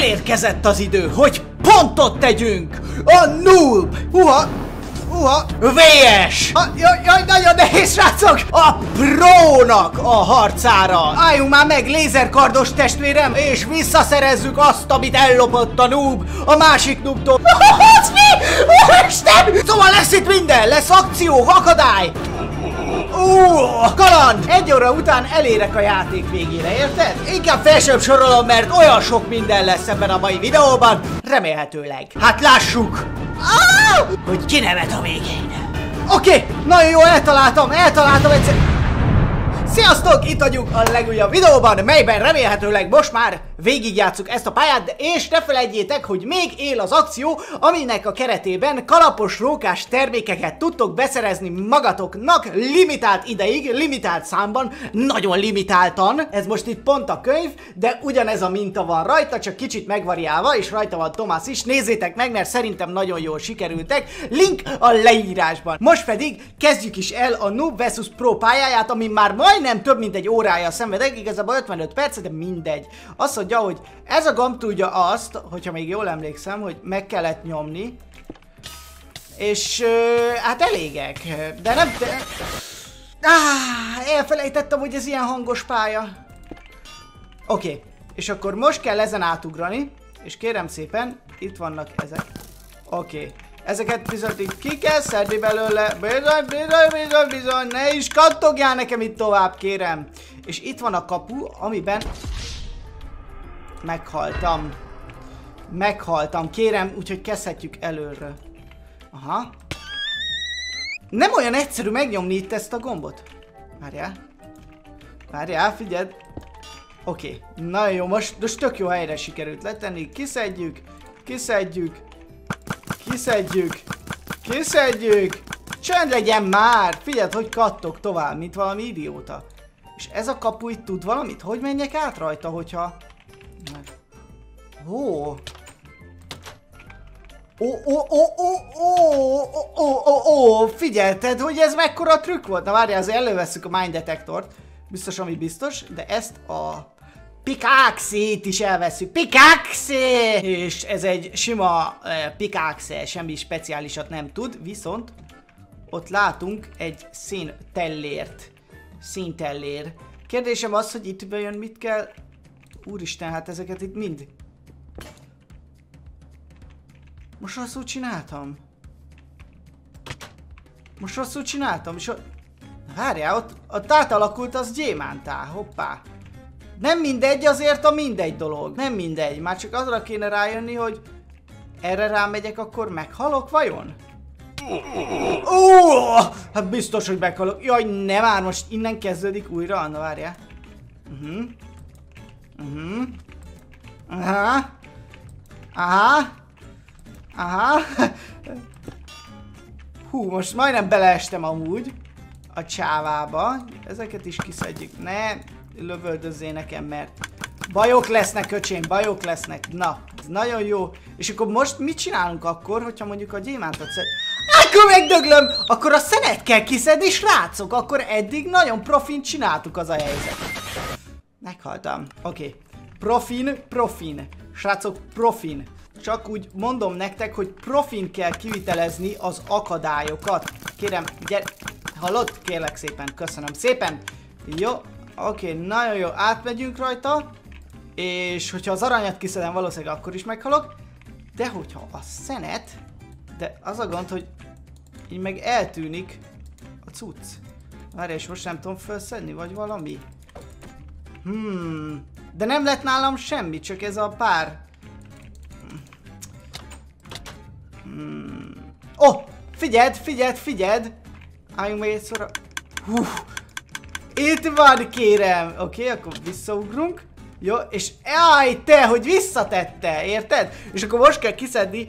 Elérkezett az idő, hogy pontot tegyünk! A noob! Uha! Uha! VS! Ha, jaj, jaj, nagyon nehéz, srácok! A prónak a harcára! Álljunk már meg, lézerkardos testvérem, és visszaszerezzük azt, amit ellopott a noob a másik noobtól. Az mi? Isten! Szóval lesz itt minden, lesz akció, akadály! Ú, kaland! Egy óra után elérek a játék végére, érted? Inkább felsőbb sorolom, mert olyan sok minden lesz ebben a mai videóban, remélhetőleg. Hát lássuk! Ah! Hogy kinevet a végén. Oké, okay, nagyon jó, eltaláltam, eltaláltam egyszer. Sziasztok! Itt vagyunk a legújabb videóban, melyben remélhetőleg most már végigjátszuk ezt a pályát, és ne felejtjétek, hogy még él az akció, aminek a keretében kalapos rókás termékeket tudtok beszerezni magatoknak limitált ideig, limitált számban, nagyon limitáltan. Ez most itt pont a könyv, de ugyanez a minta van rajta, csak kicsit megvariálva, és rajta van Thomas is. Nézzétek meg, mert szerintem nagyon jól sikerültek. Link a leírásban. Most pedig kezdjük is el a Noob vs Pro pályáját, ami már majdnem több mint egy órája szenvedek, igazából 55 perc, de mindegy. Azt, hogy mondja, hogy ez a gomb tudja azt, hogyha még jól emlékszem, hogy meg kellett nyomni. És hát elégek, de nem... De... Ah, elfelejtettem, hogy ez ilyen hangos pálya. Oké, okay. és akkor most kell ezen átugrani, és kérem szépen, itt vannak ezek. Oké. Okay. Ezeket bizony ki kell szedni belőle. Bizony, bizony, bizony, bizony. Ne is kattogjál nekem itt tovább, kérem. És itt van a kapu, amiben Meghaltam. Meghaltam, kérem, úgyhogy kezdhetjük előről. Aha. Nem olyan egyszerű megnyomni itt ezt a gombot. Várjál. Várjál, figyeld. Oké, okay. nagyon jó, most, most tök jó helyre sikerült letenni. Kiszedjük, kiszedjük, kiszedjük, kiszedjük. Csönd legyen már! Figyeld, hogy kattog tovább, mint valami idióta. És ez a kapu itt tud valamit? Hogy menjek át rajta, hogyha... Ó. Ó, ó, ó, ó, ó, ó, ó, ó, figyelted, hogy ez mekkora trükk volt? Na várjál, azért elővesszük a Mind Detectort. Biztos, ami biztos, de ezt a Pikaxét is elveszünk. Pikaxe! És ez egy sima uh, Pikaxe, semmi speciálisat nem tud, viszont ott látunk egy színtellért. Színtellér. Kérdésem az, hogy itt bejön mit kell Úristen, hát ezeket itt mind... Most rosszul csináltam. Most rosszul csináltam, és ott... Várjál, ott, ott átalakult az gyémántá, hoppá. Nem mindegy azért a mindegy dolog. Nem mindegy, már csak azra kéne rájönni, hogy erre rámegyek, akkor meghalok vajon? Ó, hát biztos, hogy meghalok. Jaj, nem már, most innen kezdődik újra, na várjál. Uh -huh. Mhm. Aha. Aha. Aha. Hú, most majdnem beleestem amúgy a csávába. Ezeket is kiszedjük. Ne lövöldözzé nekem, mert bajok lesznek, öcsém, bajok lesznek. Na, ez nagyon jó. És akkor most mit csinálunk akkor, hogyha mondjuk a gyémántot szed... Akkor megdöglöm! Akkor a szenet kell kiszedni, srácok! Akkor eddig nagyon profint csináltuk az a helyzet. Meghaltam. Oké. Okay. Profin, profin. Srácok, profin. Csak úgy mondom nektek, hogy profin kell kivitelezni az akadályokat. Kérem, gyere. Hallott? Kérlek szépen, köszönöm szépen. Jó, oké, okay, nagyon jó, átmegyünk rajta. És hogyha az aranyat kiszedem, valószínűleg akkor is meghalok. De hogyha a szenet, de az a gond, hogy így meg eltűnik a cucc. Várj, és most nem tudom felszedni, vagy valami? Hmm, de nem lett nálam semmi, csak ez a pár... Hmm. Oh, figyeld, figyeld, figyeld! Álljunk meg egyszerre. Hú, itt van kérem! Oké, okay, akkor visszaugrunk. Jó, és áj, te, hogy visszatette, érted? És akkor most kell kiszedni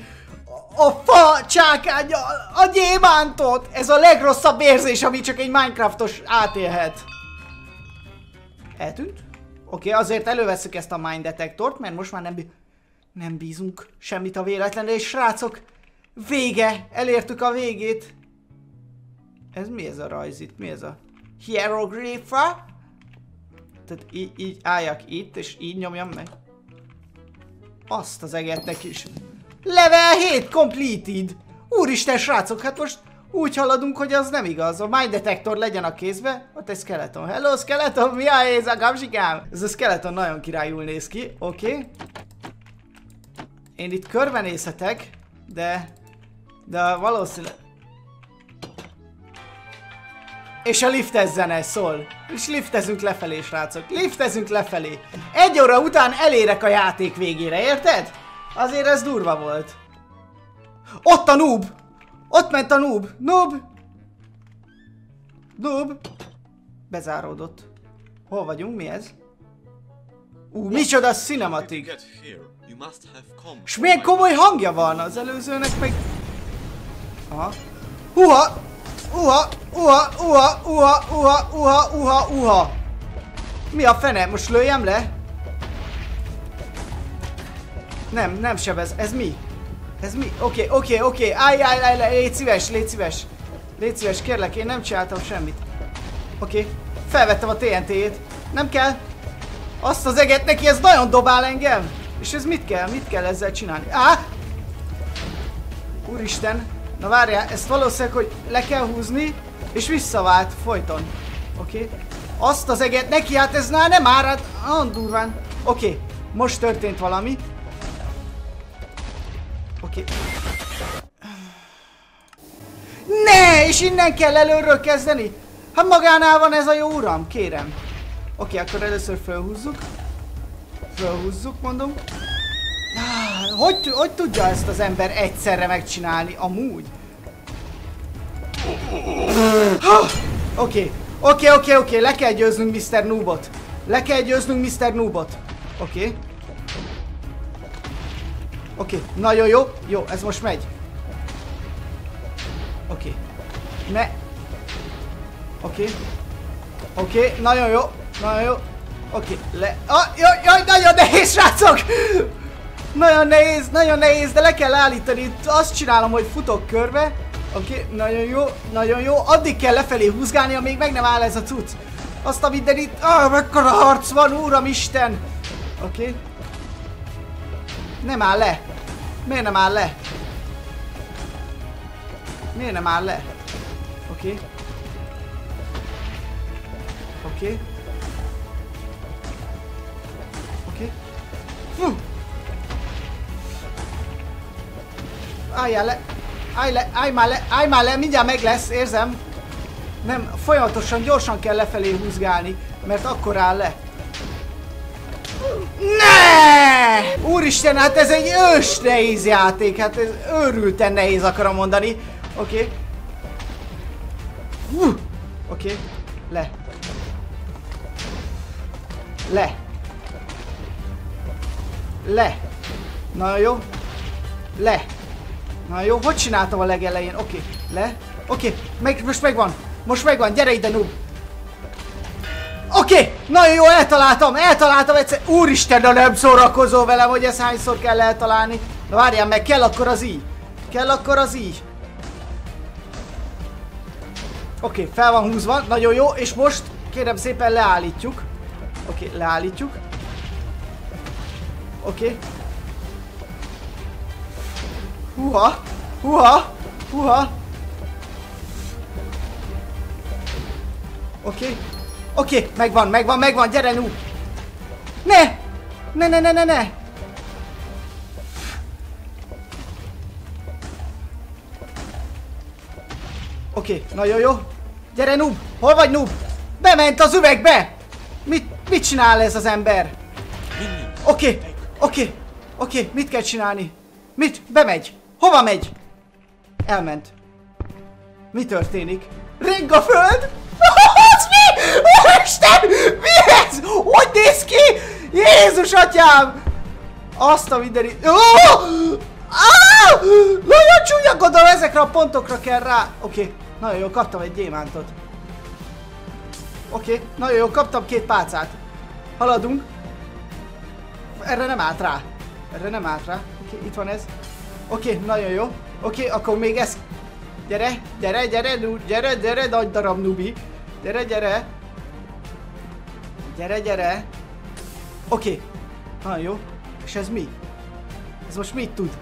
a fa csákánya, a gyémántot! Ez a legrosszabb érzés, ami csak egy Minecraftos átélhet. Eltűnt? Oké, okay, azért előveszük ezt a Mind Detectort, mert most már nem, nem bízunk semmit a véletlenre, és srácok, vége! Elértük a végét! Ez mi ez a rajz itt? Mi ez a hieroglypha? Tehát így, így álljak itt, és így nyomjam meg. Azt az egetnek is. Level 7 completed. Úristen, srácok, hát most úgy haladunk, hogy az nem igaz. A Mind Detector legyen a kézbe. Ott egy skeleton. Hello, skeleton, mi a ez a kapzsikám? Ez a skeleton nagyon királyul néz ki. Oké. Okay. Én itt körbenézhetek, de... De valószínűleg... És a liftes zene szól. És liftezünk lefelé, srácok. Liftezünk lefelé. Egy óra után elérek a játék végére, érted? Azért ez durva volt. Ott a noob! Ott ment a noob! Noob! Noob! Bezáródott. Hol vagyunk? Mi ez? Ú, micsoda cinematic! És milyen komoly hangja van az előzőnek meg... Aha. Uha! Uha! Uha! Uha! Uha! Uha! Uha! Uha! Uha! Mi a fene? Most lőjem le? Nem, nem sebez. Ez mi? Ez mi? Oké, okay, oké, okay, oké. Okay. Állj, állj, állj, állj, légy szíves, légy szíves. Légy szíves, kérlek, én nem csináltam semmit. Oké. Okay. Felvettem a TNT-jét. Nem kell. Azt az eget neki, ez nagyon dobál engem. És ez mit kell? Mit kell ezzel csinálni? Á! Úristen. Na várjál, ezt valószínűleg, hogy le kell húzni, és visszavált folyton. Oké. Okay. Azt az eget neki, hát ez már nem árad. Nagyon durván. Oké. Okay. Most történt valami. Oké. Okay. Ne! És innen kell előről kezdeni? Hát magánál van ez a jó uram, kérem. Oké, okay, akkor először felhúzzuk. Felhúzzuk, mondom. Hogy, hogy tudja ezt az ember egyszerre megcsinálni, amúgy? Oké, oké, oké, oké, le kell győznünk Mr. Noobot. Le kell győznünk Mr. Noobot. Oké. Okay. Oké, okay. nagyon jó. Jó, ez most megy. Oké. Okay. Ne. Oké. Okay. Oké, okay. nagyon jó. Nagyon jó. Oké, okay. le. Ah, jaj, jaj, nagyon nehéz, srácok! Nagyon nehéz, nagyon nehéz, de le kell állítani. Itt azt csinálom, hogy futok körbe. Oké, okay. nagyon jó, nagyon jó. Addig kell lefelé húzgálni, amíg meg nem áll ez a cucc. Azt a mindenit. Ah, mekkora harc van, úramisten! Oké. Okay. Nem áll le. Miért nem áll le? Miért nem áll le? Oké. Okay. Oké. Okay. Oké. Okay. Álljál le! Állj le! Állj már le! Állj már le! Mindjárt meg lesz, érzem! Nem, folyamatosan, gyorsan kell lefelé húzgálni, mert akkor áll le. Ne! Úristen, hát ez egy ős nehéz játék, hát ez őrülten nehéz akarom mondani. Oké. Okay. Uh, Oké, okay. le. Le. Le. Na jó. Le. Na jó, hogy csináltam a legelején? Oké, okay. le. Oké, okay. meg, most megvan. Most megvan, gyere ide, noob. Oké, okay, nagyon jó, eltaláltam, eltaláltam egyszer. Úristen, de nem szórakozol velem, hogy ezt hányszor kell eltalálni. Na várjál meg, kell akkor az így. Kell akkor az így. Oké, okay, fel van húzva, nagyon jó, és most kérem szépen leállítjuk. Oké, leállítjuk. Oké. Okay. Húha, húha, húha. Oké. Okay. Oké, okay, megvan, megvan, megvan, gyere nu! Ne! Ne, ne, ne, ne, ne! Oké, okay, nagyon jó. Gyere, noob! Hol vagy, noob? Bement az üvegbe! Mit, mit csinál ez az ember? Oké, okay, oké, okay, oké, okay, mit kell csinálni? Mit? Bemegy. Hova megy? Elment. Mi történik? Ring a föld! Az mi? Úristen! Mi ez? Hogy néz ki? Jézus atyám! Azt a mindenit... Oh! Ah! Nagyon csúnya gondolom, ezekre a pontokra kell rá... Oké, okay. nagyon jó, kaptam egy gyémántot. Oké, okay. nagyon jó, kaptam két pálcát. Haladunk. Erre nem állt rá. Erre nem állt rá. Oké, okay, itt van ez. Oké, okay, nagyon jó. Oké, okay, akkor még ez... Gyere, gyere, gyere, gyere, gyere, nagy darab nubi. Gyere, gyere. Gyere, gyere. Oké. Okay. Nagyon jó. És ez mi? Ez most mit tud?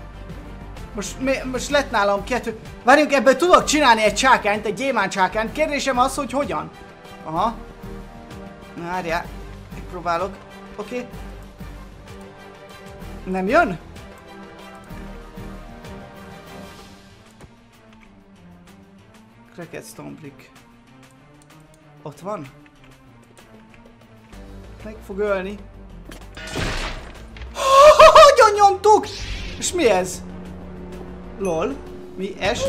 Most, mi, most lett nálam kettő... Várjunk, ebből tudok csinálni egy csákányt, egy gyémánt csákányt. Kérdésem az, hogy hogyan? Aha. Várjál. Megpróbálok. Oké. Okay. Nem jön? Cracket Stomplik. Ott van? Meg fog ölni. Hogyan nyomtuk? És mi ez? Lol. Mi? S?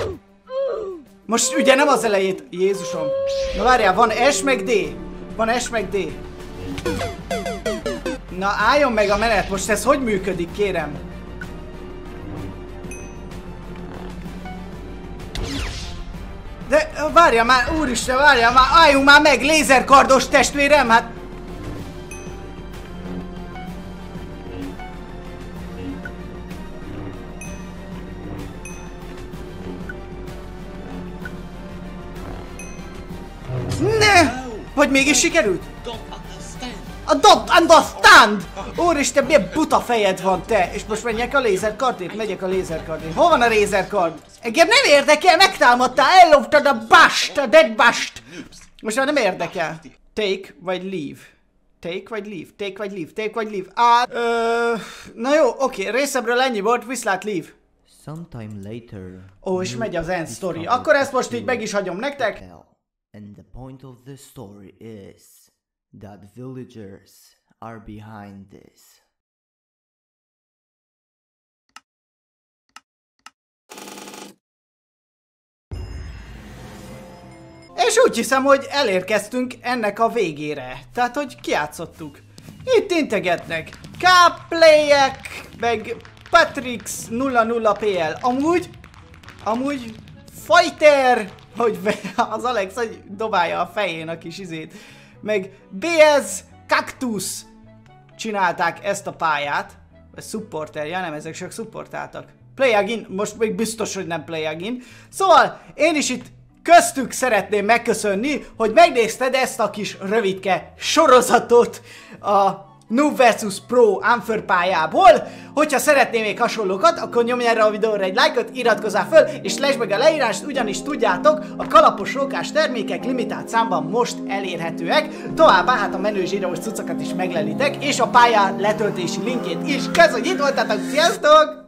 Most ugye nem az elejét. Jézusom. Na várjál, van S meg D. Van S meg D. Na álljon meg a menet, most ez hogy működik, kérem? De várja már, úristen, várja már, álljunk már meg, lézerkardos testvérem, hát... Ne! Vagy mégis sikerült? A don't understand! Úristen, milyen buta fejed van te! És most menjek a lézerkardét? Megyek a lézerkardét. Hol van a lézerkard? Engem nem érdekel, megtámadtál, elloptad a bast, a dead bast! Most már nem érdekel. Take vagy leave. Take vagy leave, take vagy leave, take vagy leave. Á, ö, na jó, oké, okay, részemről ennyi volt, viszlát leave. Sometime later. Ó, és megy az end story. Akkor ezt most így meg is hagyom nektek. And the point of the story is that villagers are behind this. És úgy hiszem, hogy elérkeztünk ennek a végére. Tehát, hogy kiátszottuk. Itt integetnek. K-playek, meg Patrix 00PL. Amúgy, amúgy Fighter, hogy az Alex hogy dobálja a fején a kis izét. Meg BS Cactus csinálták ezt a pályát. Vagy supporterja, nem, ezek csak supportáltak. Play most még biztos, hogy nem play Szóval én is itt köztük szeretném megköszönni, hogy megnézted ezt a kis rövidke sorozatot a Noob vs Pro Unfair pályából. Hogyha szeretnél még hasonlókat, akkor nyomj erre a videóra egy lájkot, iratkozzál föl, és lesd meg a leírást, ugyanis tudjátok, a kalapos rókás termékek limitált számban most elérhetőek. Továbbá hát a menő zsíros cuccokat is meglelitek, és a pálya letöltési linkjét is. Köszönjük, hogy itt voltatok, sziasztok!